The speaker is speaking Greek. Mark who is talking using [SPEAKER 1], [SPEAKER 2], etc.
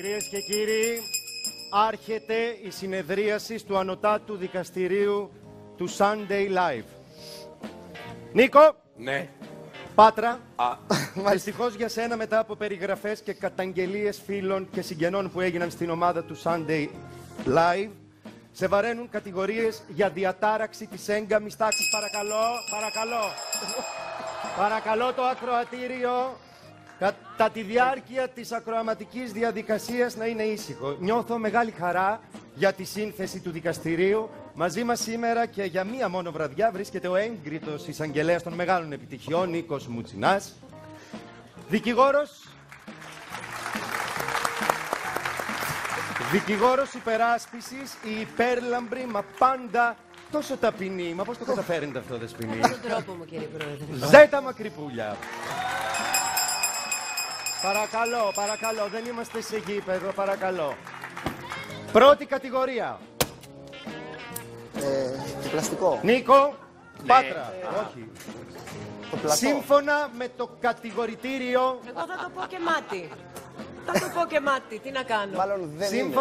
[SPEAKER 1] Κυρίες και κύριοι, άρχεται η συνεδρίαση του Ανωτάτου Δικαστηρίου του Sunday Live. Νίκο,
[SPEAKER 2] Ναι.
[SPEAKER 1] Πάτρα,
[SPEAKER 2] Α,
[SPEAKER 1] δυστυχώς για σένα μετά από περιγραφές και καταγγελίες φίλων και συγγενών που έγιναν στην ομάδα του Sunday Live, σε βαραίνουν κατηγορίες για διατάραξη της έγκαμης τάξης. Παρακαλώ, παρακαλώ. Παρακαλώ το ακροατήριο κατά τη διάρκεια της ακροαματικής διαδικασίας να είναι ήσυχο. Νιώθω μεγάλη χαρά για τη σύνθεση του δικαστηρίου. Μαζί μας σήμερα και για μία μόνο βραδιά βρίσκεται ο έγκριτος εισαγγελέας των μεγάλων επιτυχιών, Νίκος Μουτσινάς. Δικηγόρος... Δικηγόρος υπεράσπισης, η υπέρλαμπρη, μα πάντα τόσο ταπεινή. Μα πώς το καταφέρνετε αυτό, Δεσποινή.
[SPEAKER 3] Με τον τρόπο μου, κύριε Πρόεδρε.
[SPEAKER 1] Ζέτα Μακρυπούλια. Παρακαλώ, παρακαλώ, δεν είμαστε σε γήπεδο, παρακαλώ. Πρώτη κατηγορία.
[SPEAKER 4] Ε, το πλαστικό.
[SPEAKER 1] Νίκο, Πάτρα. Όχι.
[SPEAKER 4] Το πλατό.
[SPEAKER 1] Σύμφωνα με το κατηγορητήριο,
[SPEAKER 3] Εγώ θα το πω και μάτι. Θα το πω και μάτι. Τι να κάνω;
[SPEAKER 4] Μάλλον δεν
[SPEAKER 1] σύμφωνα